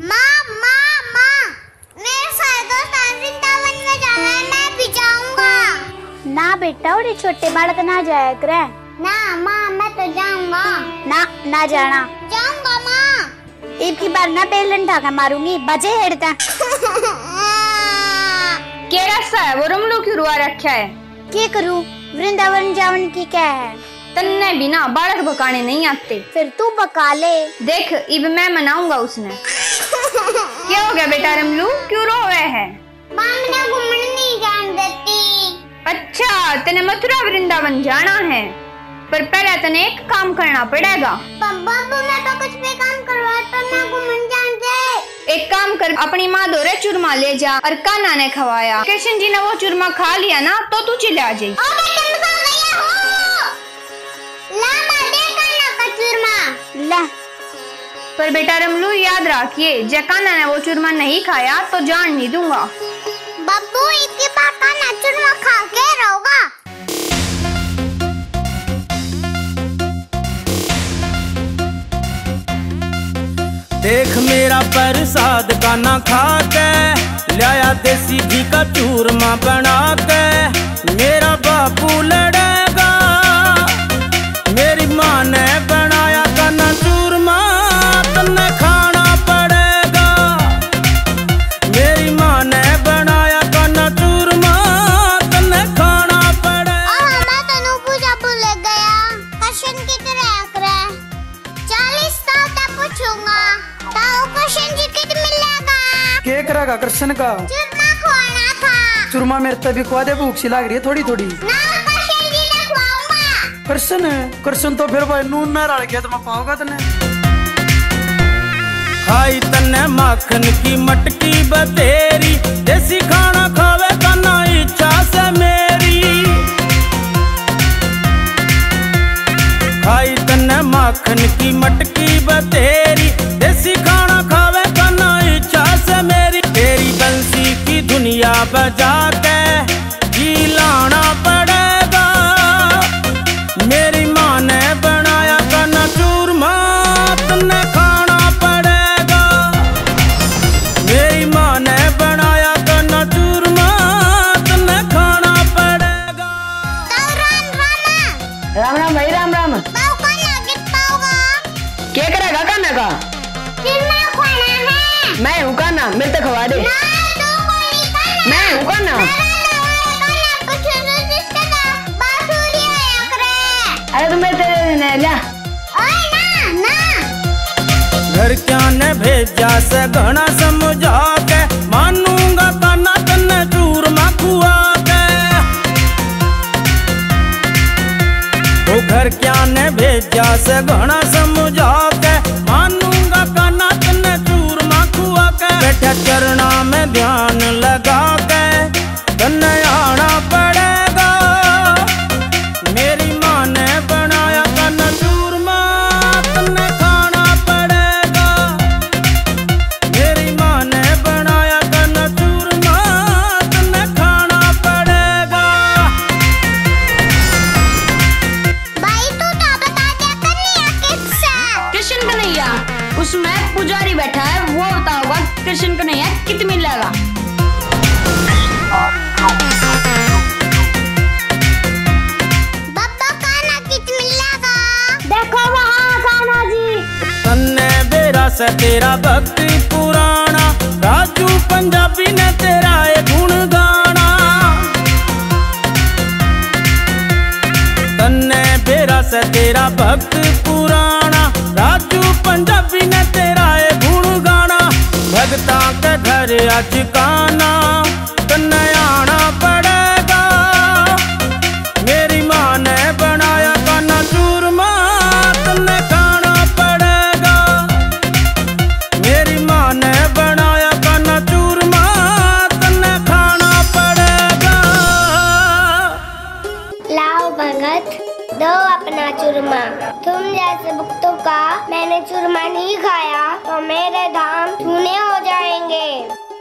माँ माँ माँ मेरे सारे वृंदावन में जाना है मैं भी जाऊँगा। ना बेटा और छोटे बालक ना जाया करे। ना माँ मैं तो जाऊँगा। ना ना जाना। जाऊँगा माँ। एक की बार ना पेलन ठाकर मारूँगी बजे हेड़ता। केड़ा सा है? वो रमलो क्यों रुआ रखा है। क्या करूँ? वृंदावन जावन की क्या है? तन्ने भी ना बालक भकाने नहीं आते। फिर तू बका ले। देख इब मैं मनाऊँगा उसने। क्या हो गया बेटा रमलू? क्यों रो रहे है? माँ घूमने नहीं जान देती। अच्छा तेने मथुरा वृंदावन जाना है। पर पहले तने एक काम करना पड़ेगा। बाबू मैं तो कुछ भी काम करवा तो मैं घूमने जान दे। एक काम कर अपनी माँ दोरे चूरमा ले जा और काना ने खवाया। कृष्ण जी ने वो चूरमा खा लिया ना तो तू चिल्ला आ हूँ। ला। पर बेटा रमलू याद रखिए जय काना ने वो चूरमा नहीं खाया तो जान नहीं दूँगा। बब्बू इतनी बार का नचुरमा खा के रहोगा देख मेरा प्रसाद का ना खा के लाया देसी घी का चूरमा बना के कृष्ण का। चूरमा था। चूरमा मेरे तभी खुआ दे भूख सी लग रही है थोड़ी थोड़ी कृष्ण कृष्ण तो फिर भाई नून न रल गया तो मैं पाऊँगा तने खाई तन्ने माखन की मटकी बतेरी। देसी खाना खावे करना इच्छा से मेरी। खाई तन्ने माखन की मटकी है मैं हूँ काना मेरे तक हवा दे। ना तू को नहीं करना मैं हूँ काना अरे तुम मेरे तेरे ने। ला घर क्या ने भेजा से घना समझा उसमें पुजारी बैठा है वो बताओगा कृष्ण कन्हैया कित मिलेगा देखो वहाँ जी। तन्ने बेरा से तेरा भक्ति पुराना राजू पंजाबी ने तेरा ये गुण गाना तन्ने बेरा से तेरा भक्त घर गाना तन्ने आना पड़ेगा। मेरी माँ ने बनाया काना चूरमा तन्ने खाना पड़ेगा। मेरी माँ ने बनाया काना चूरमा तन्ने खाना पड़ेगा। लाओ भगत, दो अपना चूरमा। तुम जैसे का मैंने चूरमा नहीं खाया तो मेरे धाम चूने हो जाएँगे।